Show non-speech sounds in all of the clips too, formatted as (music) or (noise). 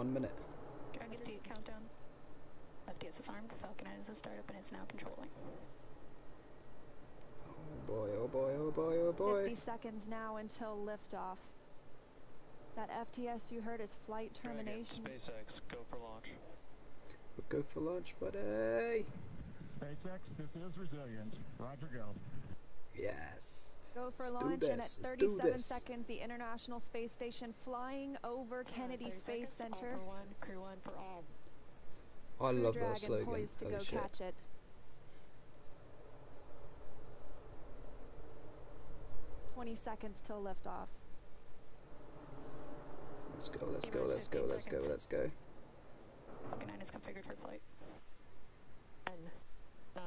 One minute. Dragon 8 countdown. FTS is armed. Falcon 9 is a startup and is now controlling. Oh boy, oh boy, oh boy, oh boy. 50 seconds now until liftoff. That FTS you heard is flight termination. Dragon, SpaceX, go for launch. We'll go for launch, buddy. SpaceX, this is Resilience. Roger, go. Yes. Go for Let's do launch, and at this, do 37 this. seconds, the International Space Station flying over Kennedy 30 Space seconds, Center. All one, crew 1 for all. I love Dragon that slogan. poised to Holy go shit. catch it. Twenty seconds till liftoff. Let's go, let's Give go, let's go, let's go, let's go. Falcon 9 is configured for flight. 10, 9,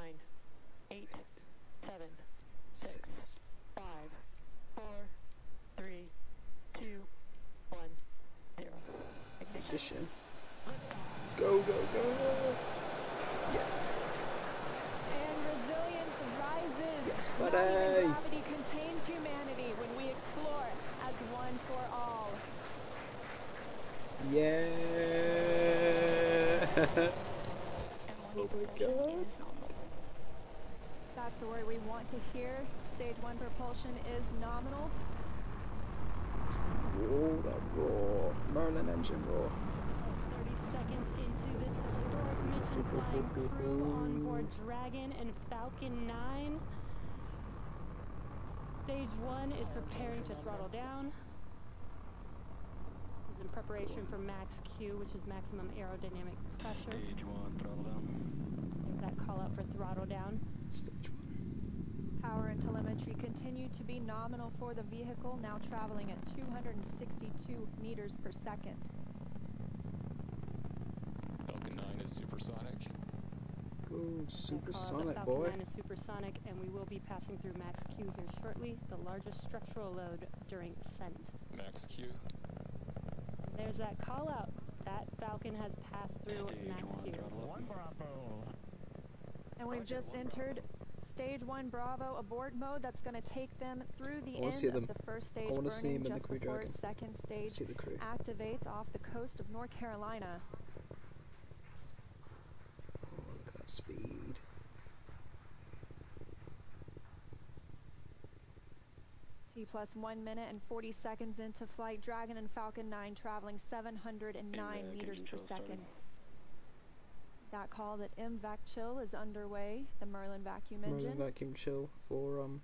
8, 7, Six. 5, 4, 3, 2, 1, 0. Ignition. Go, go, go. Yes. And resilience rises. Yes, buddy. gravity contains humanity when we explore as one for all. Yes. Oh my God. That's the word we want to hear. Stage one propulsion is nominal. Oh, that roar. Merlin engine roar. 30 seconds into this historic mission, flying crew on board Dragon and Falcon 9. Stage 1 is preparing to throttle down. This is in preparation for max Q, which is maximum aerodynamic pressure. Stage 1, throttle down. There's that call out for throttle down. Stage one. Power and telemetry continue to be nominal for the vehicle, now traveling at 262 meters per second. Falcon 9 is supersonic. Go That call out that supersonic, Falcon boy. is supersonic, and we will be passing through max Q here shortly, the largest structural load during ascent. Max Q. There's that call out. That Falcon has passed through Stage max Q. One Bravo. And we've just entered stage one Bravo abort mode. That's going to take them through the I end see of the first stage I wanna burning see 'em in the just Crew Dragon. second stage See the crew. activates off the coast of North Carolina. plus 1 minute and 40 seconds into flight. Dragon and Falcon 9 traveling 709 uh, meters per second. Starting. That call that MVAC chill is underway. The Merlin vacuum Merlin engine. Merlin vacuum chill for um,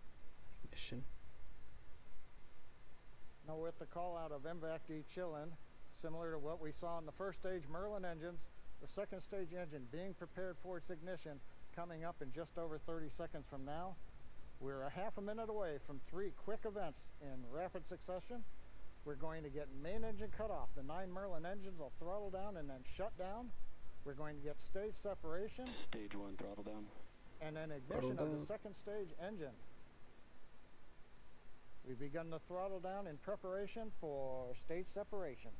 ignition. Now with the call out of MVAC D chilling, similar to what we saw in the first stage Merlin engines, the second stage engine being prepared for its ignition coming up in just over 30 seconds from now. We're a half a minute away from three quick events in rapid succession. We're going to get main engine cut off. The nine Merlin engines will throttle down and then shut down. We're going to get stage separation Stage 1, throttle down. and then ignition of the second stage engine. We've begun the throttle down in preparation for stage separation.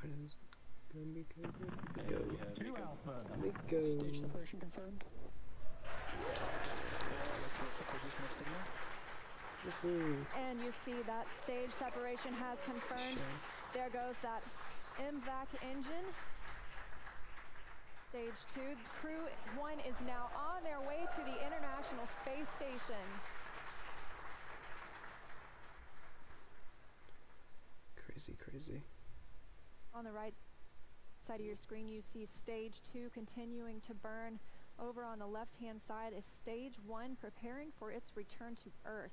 Where is it? Go, MECO, go, And MECO. we have Two MECO. Alpha. MECO. Stage separation confirmed. Yes. Position of signal. Woohoo. And you see that stage separation has confirmed. Shame. There goes that MVAC engine. Stage two. Crew one is now on their way to the International Space Station. Crazy, crazy. On the right side of your screen, you see stage two continuing to burn. Over on the left hand side is stage one preparing for its return to Earth.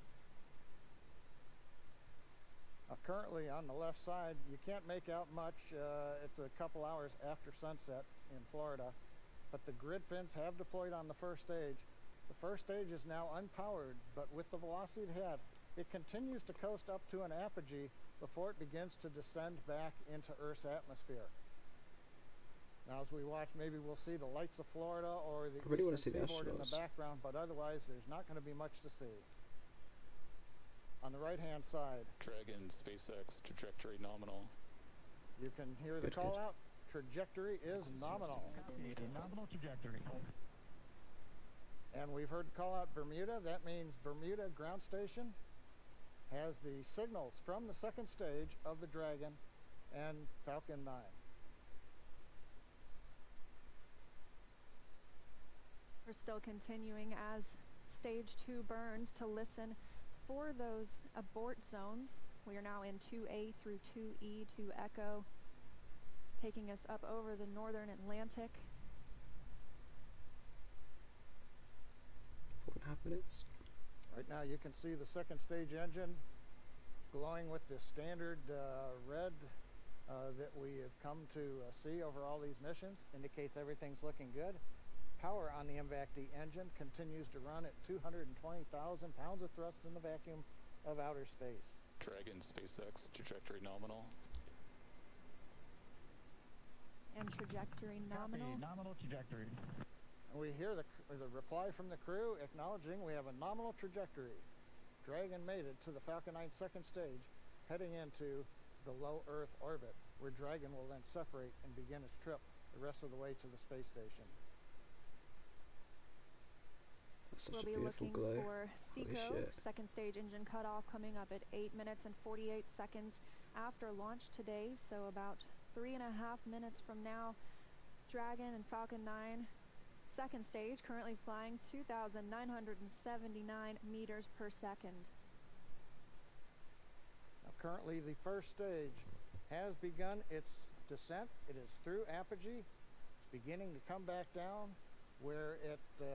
Uh, currently on the left side, you can't make out much. Uh, it's a couple hours after sunset in Florida, but the grid fins have deployed on the first stage. The first stage is now unpowered, but with the velocity it had, it continues to coast up to an apogee before it begins to descend back into Earth's atmosphere. Now, as we watch, maybe we'll see the lights of Florida or the I really wanna eastern see the seaboard in the background, but otherwise, there's not going to be much to see. On the right-hand side, Dragon, SpaceX, trajectory nominal. you can hear the Good, call good. out. Trajectory is nominal. Nominal trajectory. And we've heard call out Bermuda. That means Bermuda Ground Station has the signals from the second stage of the Dragon and Falcon 9. We're still continuing as stage two burns to listen for those abort zones. We are now in 2A through 2E to Echo, taking us up over the northern Atlantic. Four and a half minutes. Right now, you can see the second stage engine glowing with the standard uh, red uh, that we have come to uh, see over all these missions. Indicates everything's looking good. Power on the MVAC-D engine continues to run at 220,000 pounds of thrust in the vacuum of outer space. Dragon SpaceX trajectory nominal. And trajectory nominal. Copy. Nominal trajectory. And we hear the, the reply from the crew acknowledging we have a nominal trajectory. Dragon made it to the Falcon 9 second stage, heading into the low Earth orbit, where Dragon will then separate and begin its trip the rest of the way to the space station. That's such We'll a be looking glow. for Holy SECO, second stage engine cutoff coming up at 8 minutes and 48 seconds after launch today. So about three and a half minutes from now, Dragon and Falcon 9, second stage, currently flying 2,979 meters per second. Now, currently, the first stage has begun its descent. It is through apogee. It's beginning to come back down, where it, uh,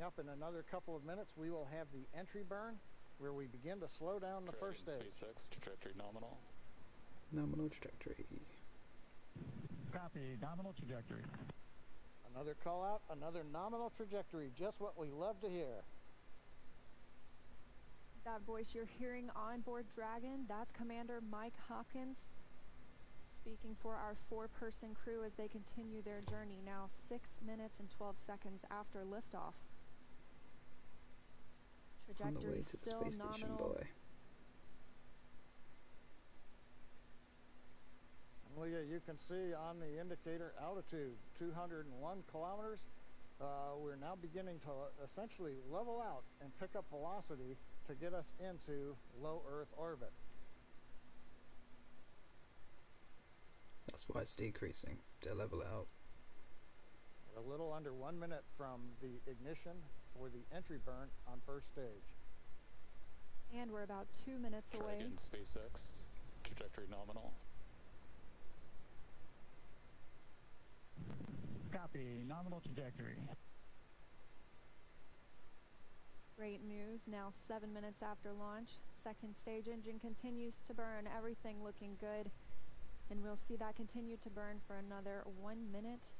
coming up in another couple of minutes, we will have the entry burn, where we begin to slow down the Dragon first stage. SpaceX trajectory nominal. Nominal trajectory. Copy. Nominal trajectory. Another call out, another nominal trajectory, just what we love to hear. That voice you're hearing on board Dragon, that's Commander Mike Hopkins speaking for our four person crew as they continue their journey now 6 minutes and 12 seconds after liftoff. On the way to the still space station, boy. And Leah, you can see on the indicator altitude 201 kilometers. Uh, we're now beginning to essentially level out and pick up velocity to get us into low Earth orbit. That's why it's decreasing. To level out. We're a little under one minute from the ignition for the entry burn on first stage. And we're about two minutes away. Dragon SpaceX trajectory nominal. Copy. Nominal trajectory. Great news. Now, seven minutes after launch, second stage engine continues to burn, everything looking good. And we'll see that continue to burn for another one minute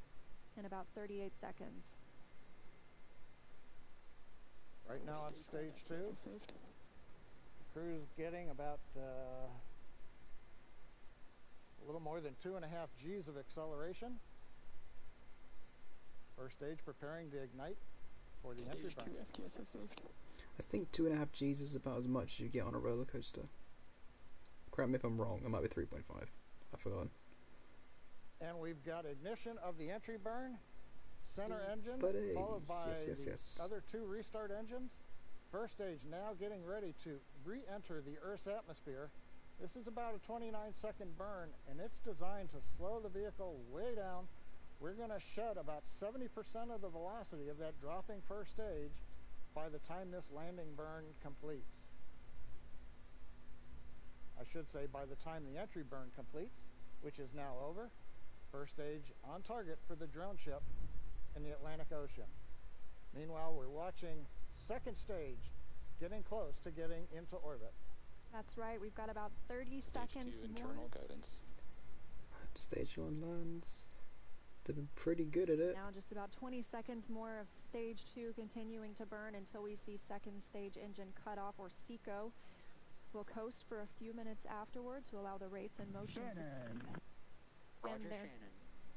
and about 38 seconds. Right now on stage two, the crew's getting about uh, a little more than two and a half G's of acceleration. First stage preparing to ignite for the entry burn. FTS is saved. I think two and a half G's is about as much as you get on a roller coaster. Correct me if I'm wrong. It might be 3.5. I've forgotten. And we've got ignition of the entry burn, center engine, followed by Yes, yes, the other two restart engines. First stage now getting ready to re-enter the Earth's atmosphere. This is about a 29 second burn, and it's designed to slow the vehicle way down. We're going to shed about 70% of the velocity of that dropping first stage by the time this landing burn completes. I should say by the time the entry burn completes, which is now over. First stage on target for the drone ship in the Atlantic Ocean. Meanwhile, we're watching second stage getting close to getting into orbit. That's right, we've got about 30 Stage seconds two more. internal guidance. Stage one lands. They've been pretty good at it. Now, just about 20 seconds more of stage two continuing to burn until we see second stage engine cut off or SECO. We'll coast for a few minutes afterward to allow the rates in motion to Shannon.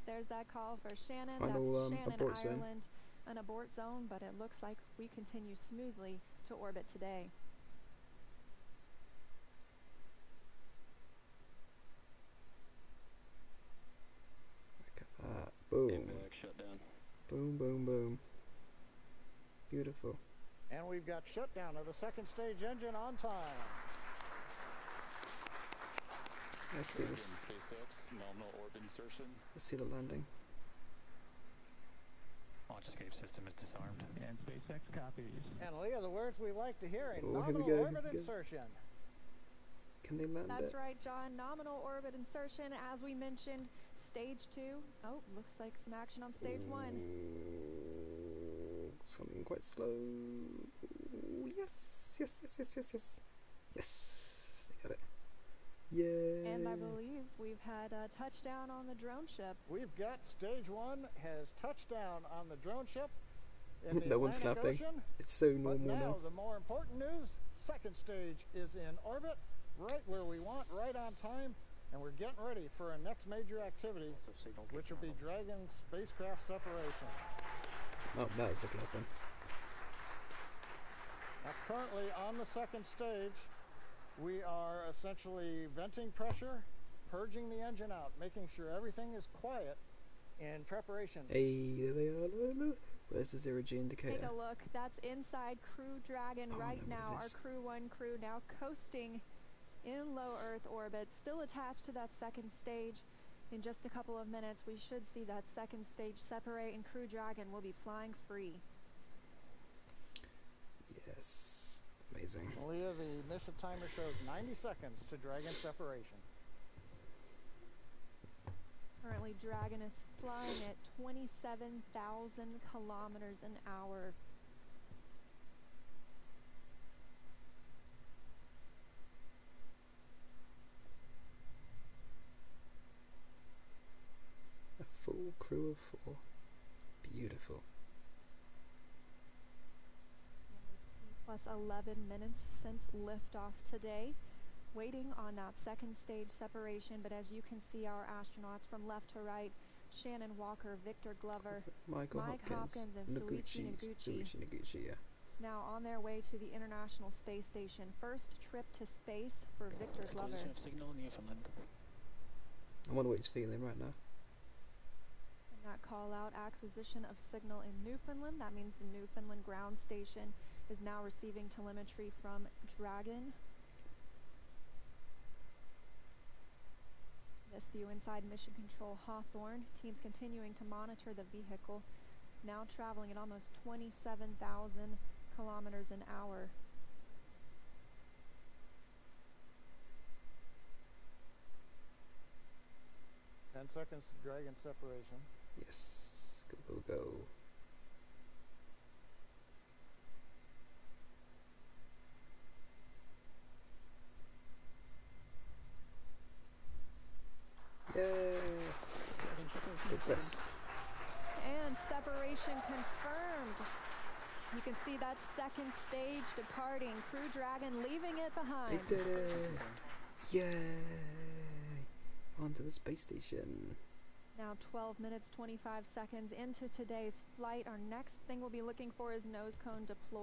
And there, There's that call for Shannon. Final, um, That's Shannon, abort zone. Ireland, an abort zone, but it looks like we continue smoothly to orbit today. Look at that. Boom. MVAC shut down. Boom, boom, boom. Beautiful. And we've got shutdown of the second stage engine on time. Let's see this. SpaceX, nominal orb insertion. Let's see the landing. Launch escape system is disarmed. And SpaceX copies. And Leah, the words we like to hear in Oh, here we nominal go, here orbit we go. insertion. Can they land That's it? right, John. Nominal orbit insertion, as we mentioned, stage two. Oh, looks like some action on stage one. Something quite slow. Ooh, Yes, yes, yes, yes, yes, yes. Yes, they got it. Yeah. And I believe we've had a touchdown on the drone ship. We've got stage one has touchdown on the drone ship in (laughs) the No one's clapping. Ocean. It's so But normal now, now. the more important news, second stage is in orbit, right where we want, right on time, and we're getting ready for our next major activity, which will be Dragon spacecraft separation. Oh, that was a clapping. Now, currently on the second stage, we are essentially venting pressure, purging the engine out, making sure everything is quiet in preparation. Hey, there they are. look, look. Where's the zero G indicator? Take a look. That's inside Crew Dragon Oh, right know what now. Our. Crew 1 crew now coasting in low Earth orbit, still attached to that second stage. In just a couple of minutes, we should see that second stage separate, and Crew Dragon will be flying free. Yes. Amazing. Leah, the mission timer shows 90 seconds to Dragon separation. Currently, Dragon is flying at 27,000 kilometers an hour. A full crew of four. Beautiful. Plus 11 minutes since liftoff today. Waiting on that second stage separation, but as you can see, our astronauts from left to right Shannon Walker, Victor Glover, Michael Mike Hopkins. Hopkins and Soichi Noguchi. Soichi Noguchi, yeah. now on their way to the International Space Station. First trip to space for Victor Glover. Acquisition of signal in Newfoundland. I wonder what he's feeling right now. And that call out acquisition of signal in Newfoundland. That means the Newfoundland ground station is now receiving telemetry from Dragon. This view inside Mission Control Hawthorne. Teams continuing to monitor the vehicle, now traveling at almost 27,000 kilometers an hour. Ten seconds Dragon separation. Yes. Go, go, go. Yes. Success. And separation confirmed. You can see that second stage departing. Crew Dragon leaving it They behind. did it. Yay. Onto the space station. Now 12 minutes 25 seconds into today's flight. Our next thing we'll be looking for is nose cone deploy.